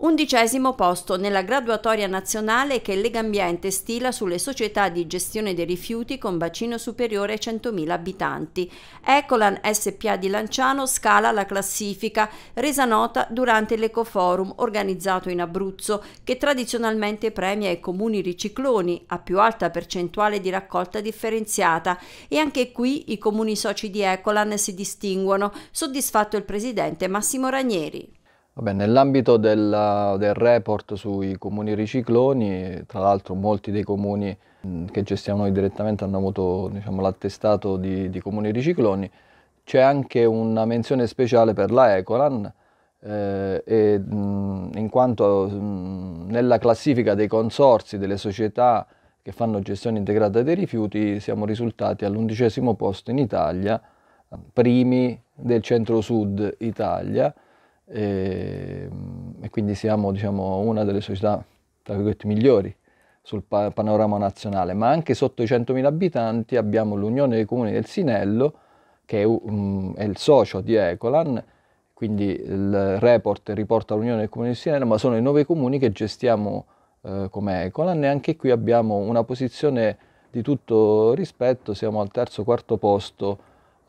Undicesimo posto nella graduatoria nazionale che Legambiente stila sulle società di gestione dei rifiuti con bacino superiore ai 100.000 abitanti. Ecolan SPA di Lanciano scala la classifica, resa nota durante l'Ecoforum organizzato in Abruzzo, che tradizionalmente premia i comuni ricicloni a più alta percentuale di raccolta differenziata e anche qui i comuni soci di Ecolan si distinguono, soddisfatto il presidente Massimo Ranieri. Nell'ambito del, del, report sui comuni ricicloni, tra l'altro molti dei comuni che gestiamo noi direttamente hanno avuto diciamo, l'attestato di, di, comuni ricicloni, c'è anche una menzione speciale per la Ecolan, eh, e, mh, in quanto mh, nella classifica dei consorsi, delle società che fanno gestione integrata dei rifiuti, siamo risultati all'undicesimo posto in Italia, primi del centro-sud Italia, e, e quindi siamo diciamo, una delle società migliori sul pa panorama nazionale, ma anche sotto i 100.000 abitanti abbiamo l'Unione dei Comuni del Sinello, che è, um, è, il socio di Ecolan, quindi il report riporta l'Unione dei Comuni del Sinello, ma sono i nove comuni che gestiamo eh, come Ecolan. E anche qui abbiamo una posizione di tutto rispetto, siamo al terzo quarto posto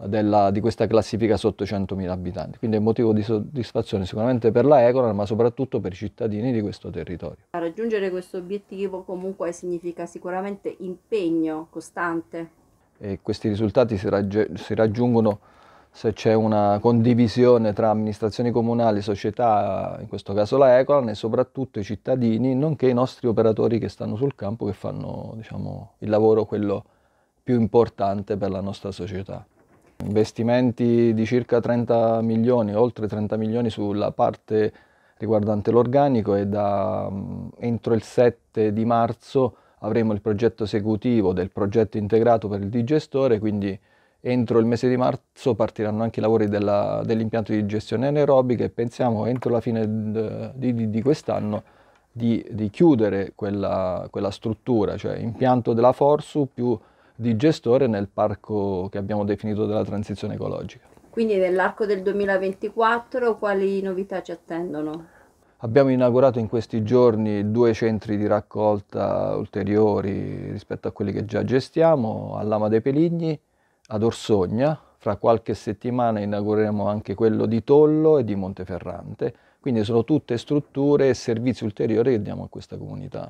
della, di questa classifica sotto i 100.000 abitanti. Quindi è un motivo di soddisfazione sicuramente per la Econal, ma soprattutto per i cittadini di questo territorio. A raggiungere questo obiettivo comunque significa sicuramente impegno costante. E questi risultati si, raggi si raggiungono se c'è una condivisione tra amministrazioni comunali, società, in questo caso la Ecolan, e soprattutto i cittadini, nonché i nostri operatori che stanno sul campo, che fanno diciamo, il lavoro quello più importante per la nostra società. Investimenti di circa 30 milioni, oltre 30 milioni sulla parte riguardante l'organico e da, entro il 7 di marzo avremo il progetto esecutivo del progetto integrato per il digestore, quindi entro il mese di marzo partiranno anche i lavori dell'impianto di gestione anaerobica e pensiamo entro la fine di, di, di quest'anno di, di, chiudere quella, quella struttura, cioè impianto della Forsu più di gestore nel parco che abbiamo definito della transizione ecologica. Quindi nell'arco del 2024 quali novità ci attendono? Abbiamo inaugurato in questi giorni due centri di raccolta ulteriori rispetto a quelli che già gestiamo, a Lama dei Peligni, ad Orsogna, fra qualche settimana inaugureremo anche quello di Tollo e di Monteferrante, quindi sono tutte strutture e servizi ulteriori che diamo a questa comunità.